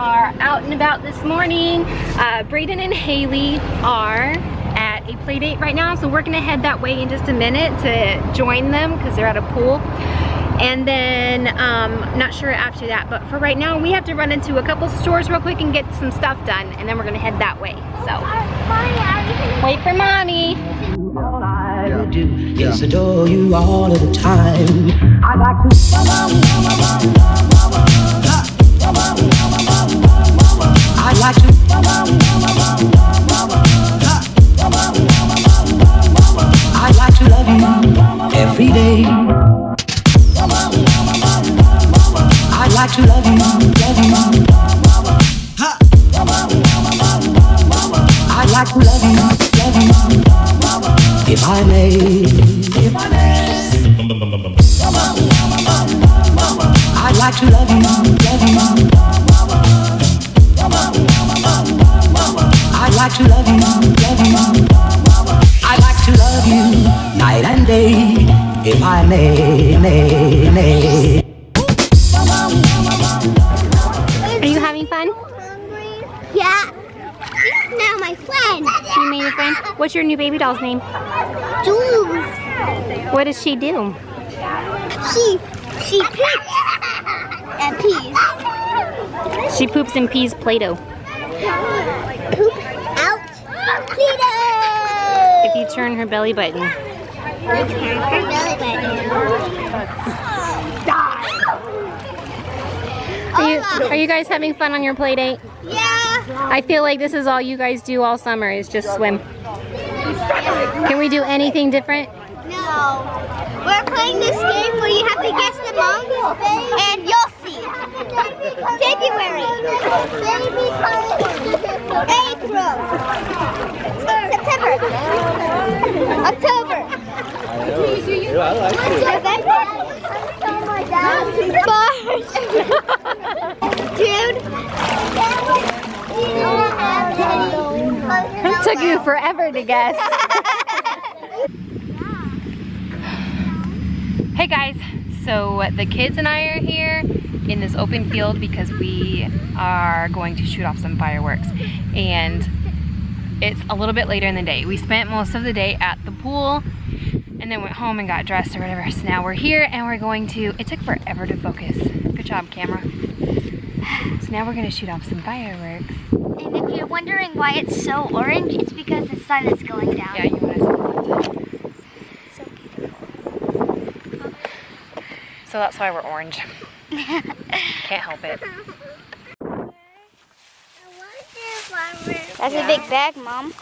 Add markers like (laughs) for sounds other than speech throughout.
are out and about this morning. Uh, Brayden and Haley are at a play date right now, so we're gonna head that way in just a minute to join them because they're at a pool. And then, um, not sure after that, but for right now, we have to run into a couple stores real quick and get some stuff done, and then we're gonna head that way. So, wait for mommy. All I do is adore you all of the time. I like to. To love you, every day. I'd like to love you. What's your new baby doll's name? Jules. What does she do? She she poops and pees. She poops and pees Play-Doh. Poop out. Play-Doh. If you turn her belly button. Her belly button. Are you, oh, are you guys having fun on your play date? Yeah. I feel like this is all you guys do all summer is just swim. Can we do anything different? No. We're playing this game where you have to guess the month, and you'll see. February. April. September. October. November. March. June. It took you forever to guess. (laughs) hey guys, so the kids and I are here in this open field because we are going to shoot off some fireworks and it's a little bit later in the day. We spent most of the day at the pool and then went home and got dressed or whatever. So now we're here and we're going to, it took forever to focus. Good job camera. So now we're gonna shoot off some fireworks. And if you're wondering why it's so orange, it's because the sun is going down. Yeah, you want to see the sunset. So beautiful. So that's why we're orange. (laughs) Can't help it. That's a big bag, Mom.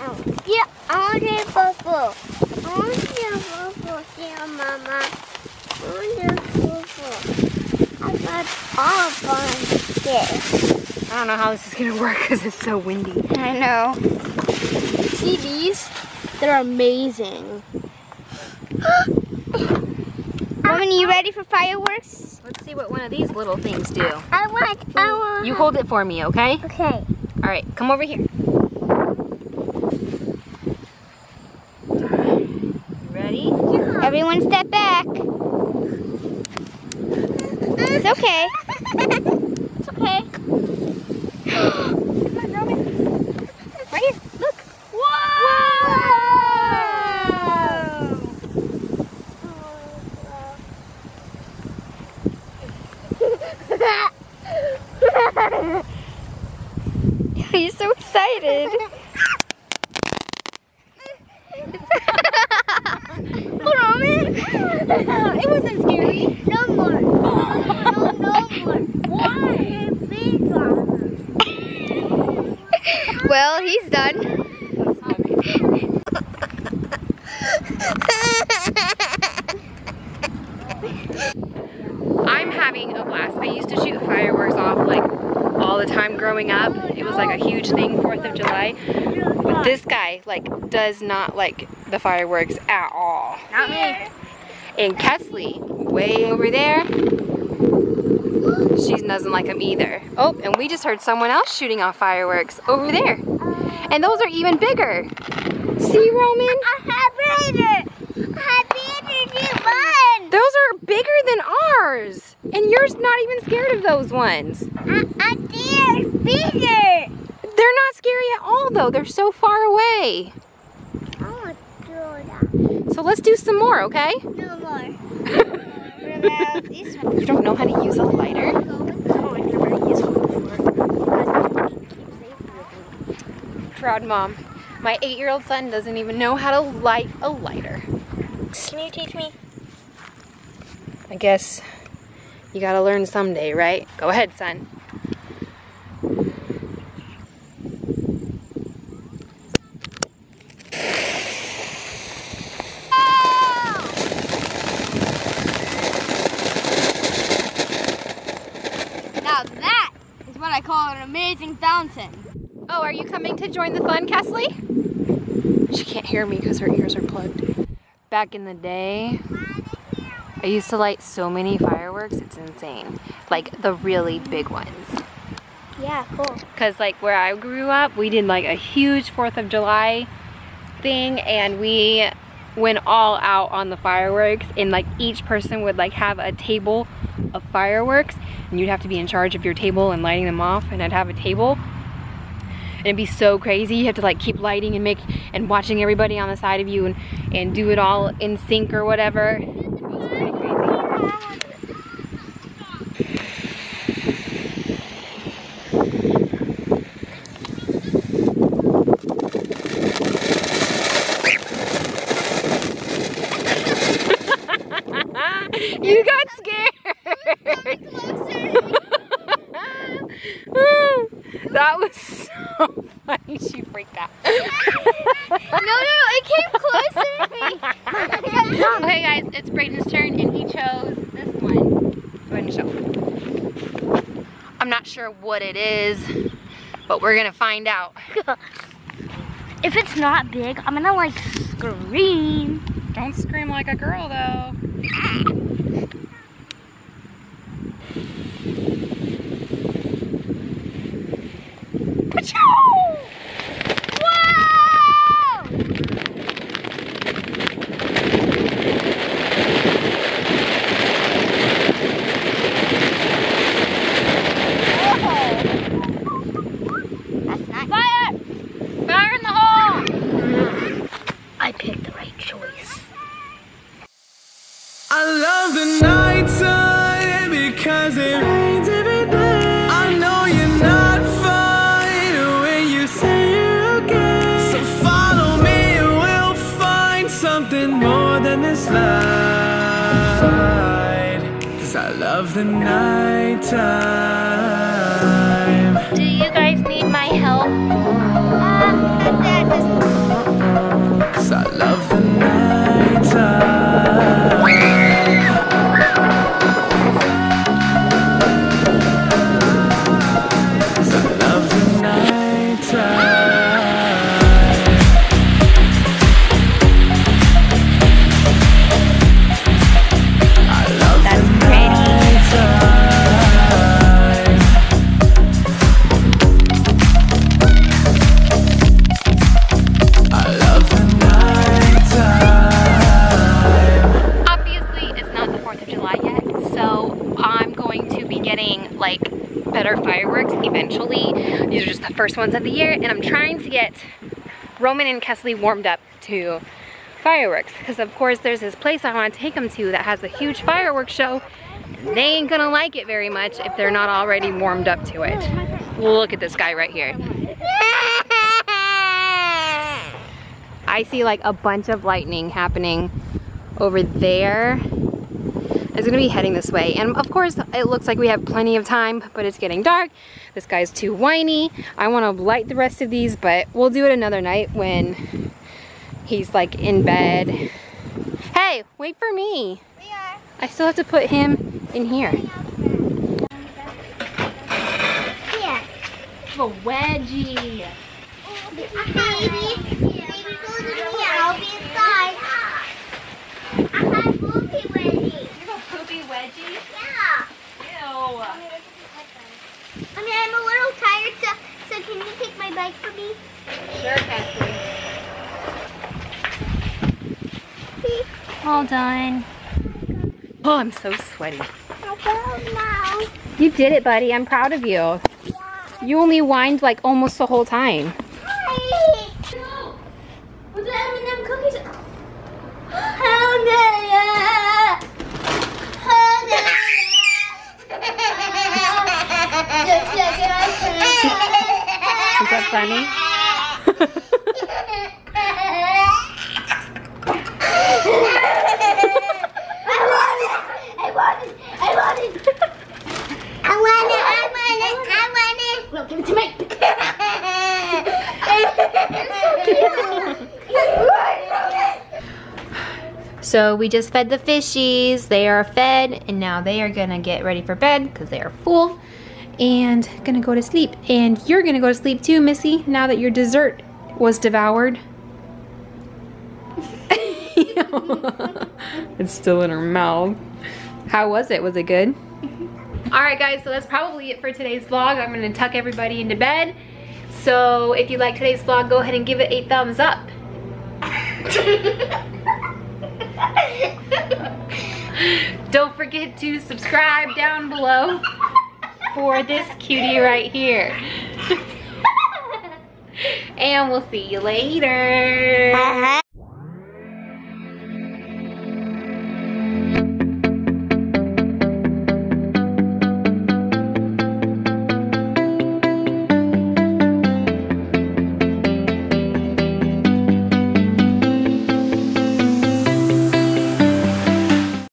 Oh. Yeah, I want to bubble. I want to bubble here, Mama. I want to bubble. I got all fun here. I don't know how this is gonna (laughs) work because it's so windy. I know. See these? They're amazing. (gasps) Mom, you ready for fireworks? Let's see what one of these little things do. I want, I want. You hold it for me, okay? Okay. All right, come over here. You ready? Everyone step back. It's okay. It's okay. (gasps) Come on, Roman. Right here. Look. Whoa! (laughs) He's so excited. (laughs) Roman. it wasn't scary. No more. No, no more. Why? Well, he's done. I'm having a blast. I used to shoot fireworks off like all the time growing up. It was like a huge thing, 4th of July. But this guy like does not like the fireworks at all. Not me. And Kesley, way over there, she doesn't like them either. Oh, and we just heard someone else shooting off fireworks over there. And those are even bigger. See, Roman? I have bigger. I have bigger than one. Those are bigger than ours. And you're not even scared of those ones. I, I dare bigger. They're not scary at all though. They're so far away. I want to do that. So let's do some more, okay? No more. (laughs) You don't know how to use a lighter? Oh, I've never used one before. Proud mom. My eight-year-old son doesn't even know how to light a lighter. Can you teach me? I guess you gotta learn someday, right? Go ahead, son. Now that is what I call an amazing fountain. Oh, are you coming to join the fun, Kesley? She can't hear me because her ears are plugged. Back in the day, I used to light so many fireworks, it's insane. Like the really big ones. Yeah, cool. Cause like where I grew up, we did like a huge 4th of July thing and we went all out on the fireworks and like each person would like have a table of fireworks and you'd have to be in charge of your table and lighting them off and I'd have a table. And it'd be so crazy. You have to like keep lighting and make and watching everybody on the side of you and and do it all in sync or whatever it was pretty crazy you got scared that was so funny she freaked out No, no, it came closer to me. okay guys it's Brayden's turn and he chose this one go ahead and show I'm not sure what it is but we're gonna find out if it's not big, I'm gonna like scream. don't scream like a girl though Whoa! More than this light. Cause I love the nighttime. Do you guys need my help? Ah, Cause I love the nighttime. Cause like better fireworks eventually. These are just the first ones of the year and I'm trying to get Roman and Kesley warmed up to fireworks because of course there's this place I want to take them to that has a huge fireworks show they ain't gonna like it very much if they're not already warmed up to it. Look at this guy right here. (laughs) I see like a bunch of lightning happening over there. It's gonna be heading this way. And of course, it looks like we have plenty of time, but it's getting dark. This guy's too whiny. I wanna light the rest of these, but we'll do it another night when he's like in bed. Hey, wait for me. We are I still have to put him in here. Here. A wedgie. Baby, baby, go to me. I'll be inside. I have poopy ready. You have a poopy wedgie? Yeah. Ew. I mean, I'm a little tired, so, so can you take my bike for me? Sure, Kesley. All done. Oh, I'm so sweaty. I don't know. You did it, buddy. I'm proud of you. You only whined like almost the whole time. Hi. With the M&M cookies. Oh no! Is that funny? I want it! I want it! I want it! I want it! I want it! No, give it to me! So we just fed the fishies. They are fed and now they are gonna get ready for bed because they are full and gonna go to sleep. And you're gonna go to sleep too, Missy, now that your dessert was devoured. (laughs) it's still in her mouth. How was it? Was it good? Alright guys, so that's probably it for today's vlog. I'm gonna tuck everybody into bed. So if you like today's vlog, go ahead and give it a thumbs up. (laughs) Don't forget to subscribe down below for this cutie right here. (laughs) and we'll see you later. Uh-huh.